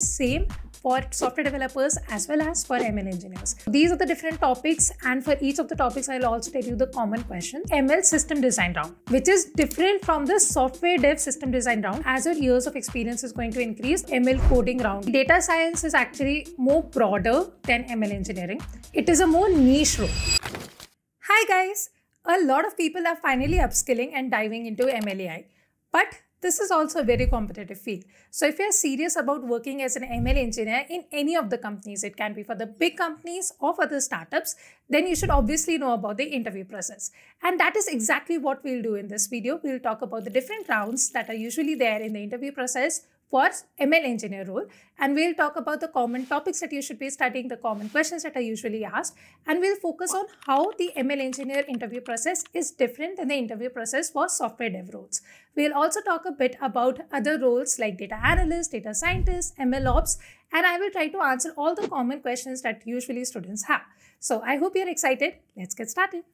same for software developers as well as for ML engineers. These are the different topics and for each of the topics I'll also tell you the common question. ML system design round which is different from the software dev system design round as your years of experience is going to increase ML coding round. Data science is actually more broader than ML engineering. It is a more niche role. Hi guys! A lot of people are finally upskilling and diving into MLAI. But this is also a very competitive field. So if you're serious about working as an ML engineer in any of the companies, it can be for the big companies or for the startups, then you should obviously know about the interview process. And that is exactly what we'll do in this video. We'll talk about the different rounds that are usually there in the interview process for ML engineer role. And we'll talk about the common topics that you should be studying, the common questions that are usually asked. And we'll focus on how the ML engineer interview process is different than the interview process for software dev roles. We'll also talk a bit about other roles like data analyst, data scientist, ML ops, and I will try to answer all the common questions that usually students have. So I hope you're excited. Let's get started.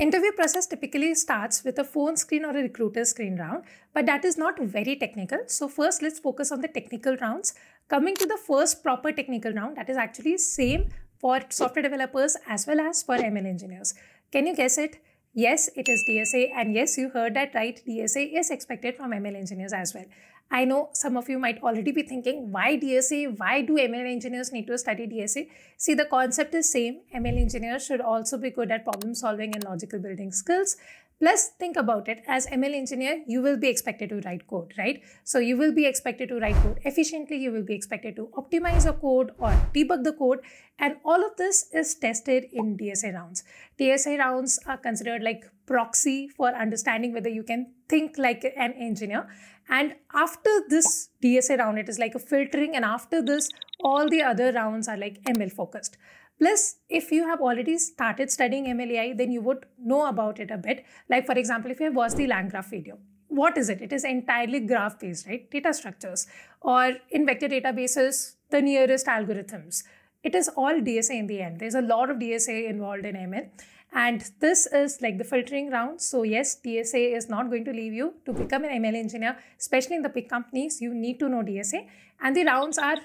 Interview process typically starts with a phone screen or a recruiter screen round, but that is not very technical. So first let's focus on the technical rounds. Coming to the first proper technical round, that is actually same for software developers as well as for ML engineers. Can you guess it? Yes, it is DSA and yes, you heard that right. DSA is expected from ML engineers as well. I know some of you might already be thinking, why DSA? Why do ML engineers need to study DSA? See, the concept is same. ML engineers should also be good at problem solving and logical building skills. Plus, think about it as ML engineer, you will be expected to write code, right? So you will be expected to write code efficiently. You will be expected to optimize a code or debug the code. And all of this is tested in DSA rounds. DSA rounds are considered like proxy for understanding whether you can think like an engineer. And after this DSA round, it is like a filtering. And after this, all the other rounds are like ML focused. Plus, if you have already started studying MLAI, then you would know about it a bit. Like for example, if you have watched the LangGraph video, what is it? It is entirely graph based, right? Data structures. Or in vector databases, the nearest algorithms. It is all DSA in the end. There's a lot of DSA involved in ML. And this is like the filtering round. So yes, DSA is not going to leave you to become an ML engineer, especially in the big companies. You need to know DSA. And the rounds are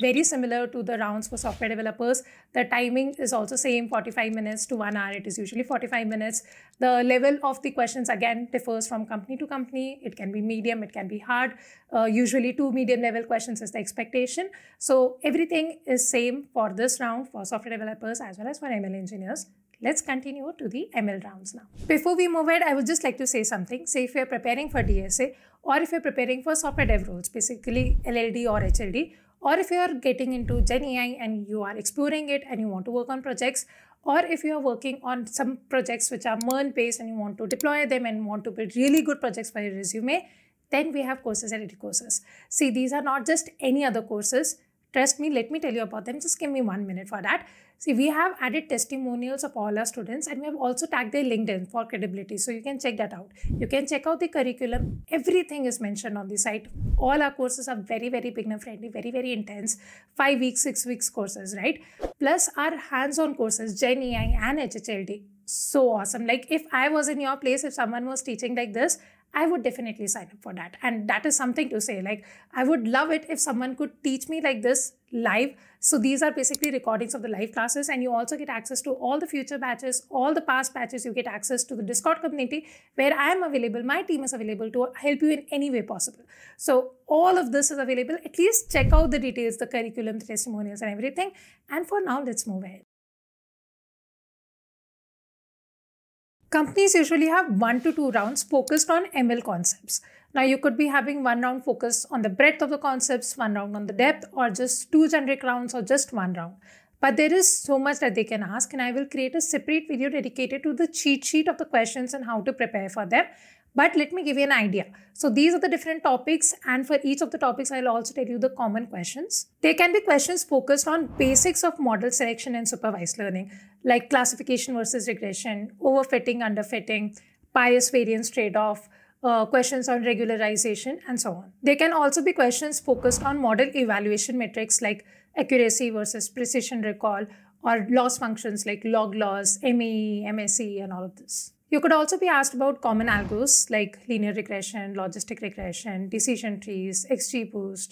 very similar to the rounds for software developers. The timing is also same 45 minutes to one hour. It is usually 45 minutes. The level of the questions again differs from company to company. It can be medium, it can be hard. Uh, usually two medium level questions is the expectation. So everything is same for this round for software developers as well as for ML engineers. Let's continue to the ML rounds now. Before we move ahead, I would just like to say something. Say if you're preparing for DSA or if you're preparing for software dev roles, basically LLD or HLD, or if you are getting into Gen AI and you are exploring it and you want to work on projects, or if you are working on some projects which are MERN based and you want to deploy them and want to build really good projects for your resume, then we have courses at Educosys. See, these are not just any other courses. Trust me, let me tell you about them. Just give me one minute for that. See, we have added testimonials of all our students and we have also tagged their LinkedIn for credibility. So you can check that out. You can check out the curriculum. Everything is mentioned on the site. All our courses are very, very beginner friendly, very, very intense. Five weeks, six weeks courses, right? Plus our hands-on courses, Gen AI and HHLD. So awesome. Like if I was in your place, if someone was teaching like this, I would definitely sign up for that. And that is something to say. Like, I would love it if someone could teach me like this live. So these are basically recordings of the live classes, and you also get access to all the future batches, all the past batches. You get access to the Discord community where I am available. My team is available to help you in any way possible. So all of this is available. At least check out the details, the curriculum, the testimonials, and everything. And for now, let's move ahead. Companies usually have one to two rounds focused on ML concepts. Now, you could be having one round focused on the breadth of the concepts, one round on the depth, or just two generic rounds, or just one round. But there is so much that they can ask, and I will create a separate video dedicated to the cheat sheet of the questions and how to prepare for them. But let me give you an idea. So these are the different topics and for each of the topics, I'll also tell you the common questions. There can be questions focused on basics of model selection and supervised learning, like classification versus regression, overfitting, underfitting, bias variance trade-off, uh, questions on regularization, and so on. There can also be questions focused on model evaluation metrics like accuracy versus precision recall or loss functions like log loss, MAE, MSE, and all of this. You could also be asked about common algos like linear regression, logistic regression, decision trees, XGBoost,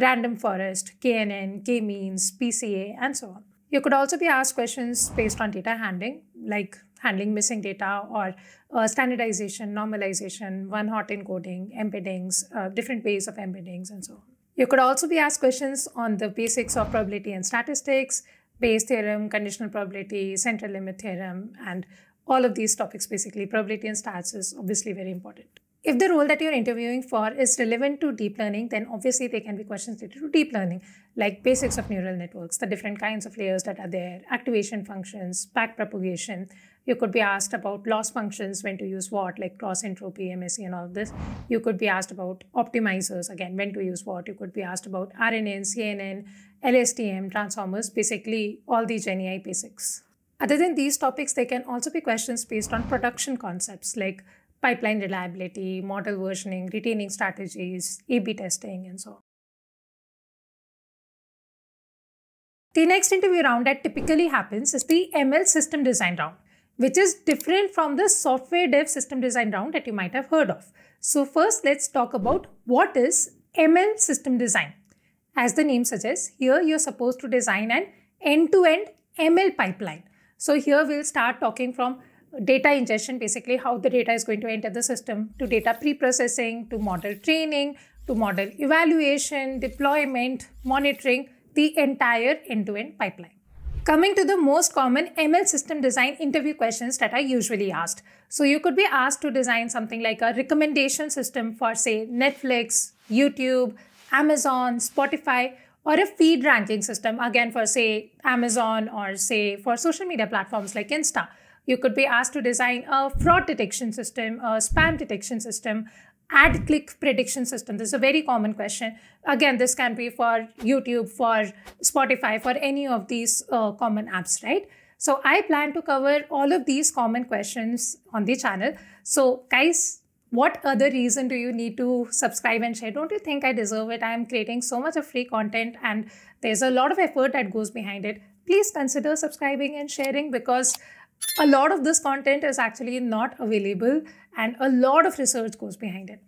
random forest, KNN, K-means, PCA, and so on. You could also be asked questions based on data handling, like handling missing data or uh, standardization, normalization, one-hot encoding, embeddings, uh, different ways of embeddings, and so on. You could also be asked questions on the basics of probability and statistics, Bayes theorem, conditional probability, central limit theorem, and all of these topics basically. Probability and stats is obviously very important. If the role that you're interviewing for is relevant to deep learning, then obviously there can be questions related to deep learning, like basics of neural networks, the different kinds of layers that are there, activation functions, backpropagation. You could be asked about loss functions, when to use what, like cross entropy, MSE, and all this. You could be asked about optimizers, again, when to use what. You could be asked about RNN, CNN, LSTM, transformers, basically all the GenAI basics. Other than these topics, there can also be questions based on production concepts like pipeline reliability, model versioning, retaining strategies, A-B testing, and so on. The next interview round that typically happens is the ML system design round, which is different from the software dev system design round that you might have heard of. So first, let's talk about what is ML system design. As the name suggests, here you're supposed to design an end-to-end ML pipeline. So here we'll start talking from data ingestion, basically how the data is going to enter the system, to data pre-processing, to model training, to model evaluation, deployment, monitoring, the entire end-to-end pipeline. Coming to the most common ML system design interview questions that are usually asked. So you could be asked to design something like a recommendation system for say Netflix, YouTube, Amazon, Spotify, or a feed ranking system, again for say Amazon or say for social media platforms like Insta. You could be asked to design a fraud detection system, a spam detection system, ad click prediction system. This is a very common question. Again, this can be for YouTube, for Spotify, for any of these uh, common apps, right? So I plan to cover all of these common questions on the channel. So guys, what other reason do you need to subscribe and share? Don't you think I deserve it? I am creating so much of free content and there's a lot of effort that goes behind it. Please consider subscribing and sharing because a lot of this content is actually not available and a lot of research goes behind it.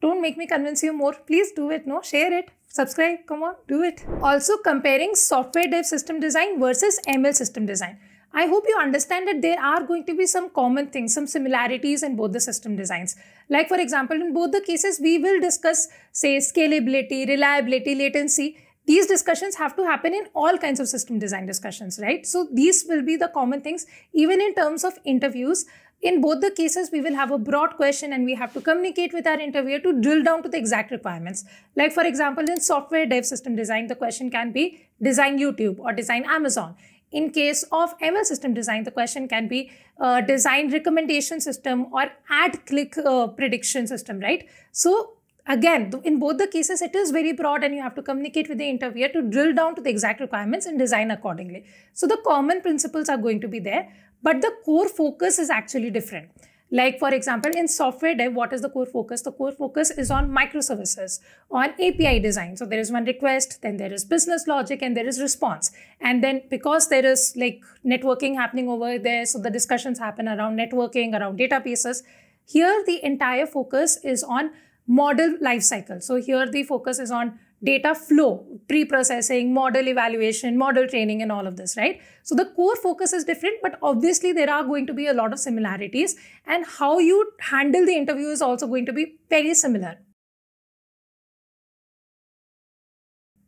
Don't make me convince you more. Please do it. No, share it. Subscribe. Come on, do it. Also, comparing software dev system design versus ML system design. I hope you understand that there are going to be some common things, some similarities in both the system designs. Like, for example, in both the cases, we will discuss, say, scalability, reliability, latency these discussions have to happen in all kinds of system design discussions, right? So these will be the common things, even in terms of interviews. In both the cases, we will have a broad question and we have to communicate with our interviewer to drill down to the exact requirements. Like for example, in software dev system design, the question can be design YouTube or design Amazon. In case of ML system design, the question can be uh, design recommendation system or ad click uh, prediction system, right? So Again, in both the cases, it is very broad and you have to communicate with the interviewer to drill down to the exact requirements and design accordingly. So the common principles are going to be there, but the core focus is actually different. Like for example, in software dev, what is the core focus? The core focus is on microservices, on API design. So there is one request, then there is business logic, and there is response. And then because there is like networking happening over there, so the discussions happen around networking, around databases. Here, the entire focus is on model lifecycle. So here the focus is on data flow, pre-processing, model evaluation, model training, and all of this, right? So the core focus is different, but obviously there are going to be a lot of similarities and how you handle the interview is also going to be very similar.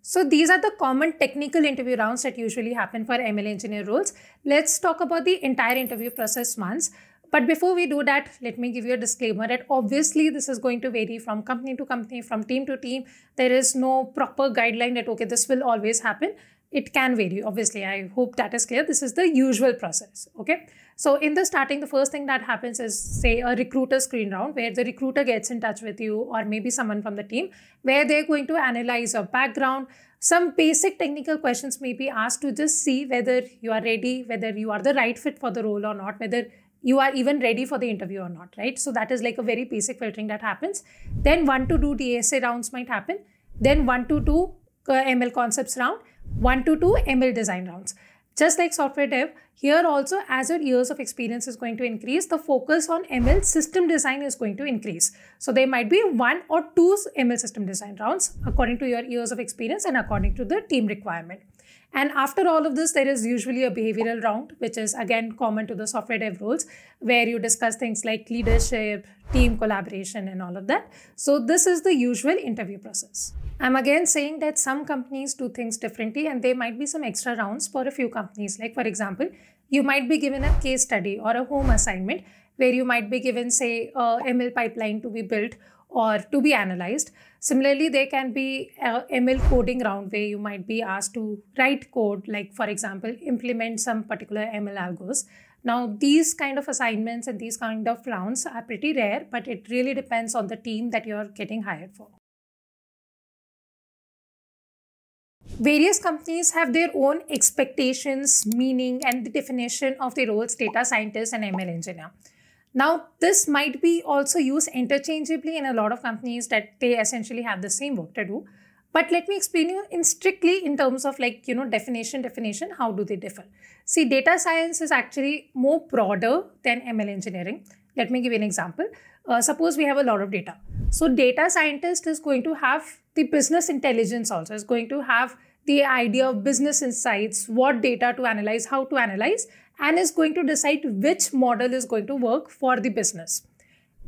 So these are the common technical interview rounds that usually happen for ML engineer roles. Let's talk about the entire interview process once. But before we do that, let me give you a disclaimer that obviously this is going to vary from company to company, from team to team. There is no proper guideline that, okay, this will always happen. It can vary, obviously. I hope that is clear. This is the usual process, okay? So in the starting, the first thing that happens is, say, a recruiter screen round where the recruiter gets in touch with you or maybe someone from the team where they're going to analyze your background, some basic technical questions may be asked to just see whether you are ready, whether you are the right fit for the role or not, whether you are even ready for the interview or not, right? So that is like a very basic filtering that happens. Then one to two DSA rounds might happen. Then one to two uh, ML concepts round, one to two ML design rounds. Just like software dev, Here also, as your years of experience is going to increase, the focus on ML system design is going to increase. So there might be one or two ML system design rounds according to your years of experience and according to the team requirement. And after all of this, there is usually a behavioral round, which is again common to the software dev roles, where you discuss things like leadership, team collaboration, and all of that. So, this is the usual interview process. I'm again saying that some companies do things differently, and there might be some extra rounds for a few companies. Like, for example, you might be given a case study or a home assignment where you might be given, say, a ML pipeline to be built or to be analyzed. Similarly, there can be a ML coding round where you might be asked to write code, like for example, implement some particular ML algos. Now, these kind of assignments and these kind of rounds are pretty rare, but it really depends on the team that you're getting hired for. Various companies have their own expectations, meaning, and the definition of the roles data scientist and ML engineer. Now, this might be also used interchangeably in a lot of companies that they essentially have the same work to do. But let me explain you in strictly in terms of like, you know, definition, definition, how do they differ? See, data science is actually more broader than ML engineering. Let me give you an example. Uh, suppose we have a lot of data. So data scientist is going to have the business intelligence also, is going to have the idea of business insights, what data to analyze, how to analyze, and is going to decide which model is going to work for the business.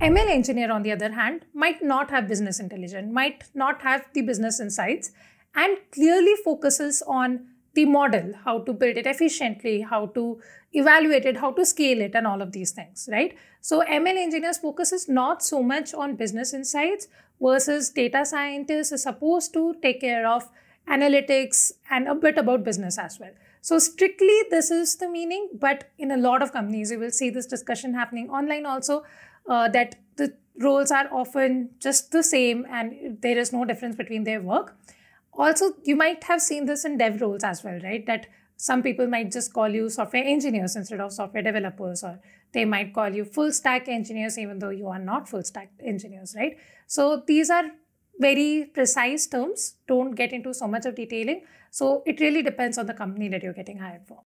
ML engineer, on the other hand, might not have business intelligence, might not have the business insights, and clearly focuses on the model, how to build it efficiently, how to evaluate it, how to scale it, and all of these things, right? So ML engineers focuses not so much on business insights versus data scientists is supposed to take care of analytics and a bit about business as well. So strictly this is the meaning, but in a lot of companies, you will see this discussion happening online also, uh, that the roles are often just the same and there is no difference between their work. Also, you might have seen this in dev roles as well, right? That some people might just call you software engineers instead of software developers, or they might call you full stack engineers, even though you are not full stack engineers, right? So these are very precise terms. Don't get into so much of detailing. So it really depends on the company that you're getting hired for.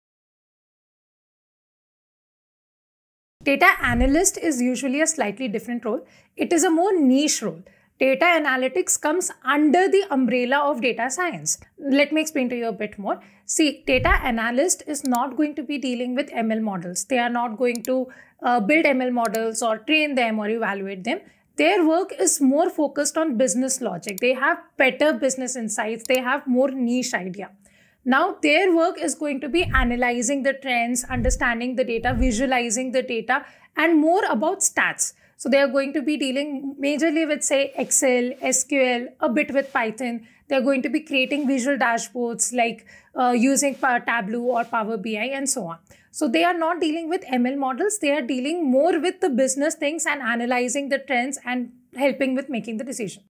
Data analyst is usually a slightly different role. It is a more niche role. Data analytics comes under the umbrella of data science. Let me explain to you a bit more. See, data analyst is not going to be dealing with ML models. They are not going to uh, build ML models or train them or evaluate them their work is more focused on business logic. They have better business insights. They have more niche idea. Now their work is going to be analyzing the trends, understanding the data, visualizing the data, and more about stats. So they are going to be dealing majorly with say Excel, SQL, a bit with Python. They're going to be creating visual dashboards like uh, using Tableau or Power BI and so on. So they are not dealing with ML models. They are dealing more with the business things and analyzing the trends and helping with making the decision.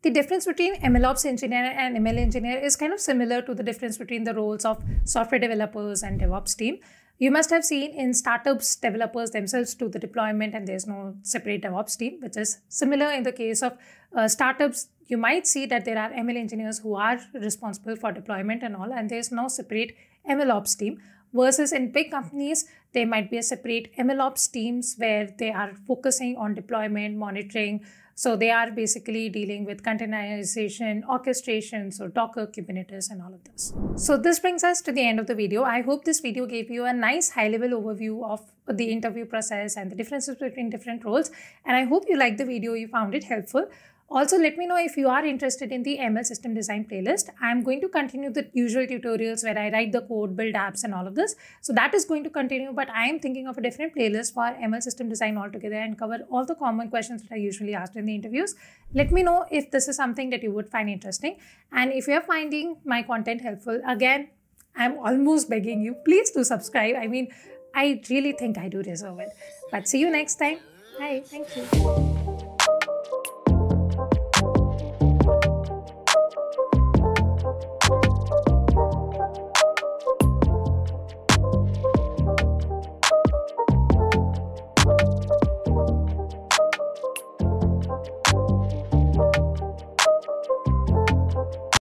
The difference between MLOps engineer and ML engineer is kind of similar to the difference between the roles of software developers and DevOps team. You must have seen in startups, developers themselves do the deployment and there's no separate DevOps team, which is similar in the case of uh, startups. You might see that there are ML engineers who are responsible for deployment and all, and there's no separate ML ops team. Versus in big companies, there might be a separate ML ops teams where they are focusing on deployment, monitoring, so they are basically dealing with containerization, orchestration, so Docker, Kubernetes, and all of this. So this brings us to the end of the video. I hope this video gave you a nice high-level overview of the interview process and the differences between different roles. And I hope you liked the video, you found it helpful. Also, let me know if you are interested in the ML system design playlist. I'm going to continue the usual tutorials where I write the code, build apps and all of this. So that is going to continue, but I am thinking of a different playlist for ML system design altogether and cover all the common questions that are usually asked in the interviews. Let me know if this is something that you would find interesting. And if you're finding my content helpful, again, I'm almost begging you, please do subscribe. I mean, I really think I do deserve it. But see you next time. Bye. Thank you.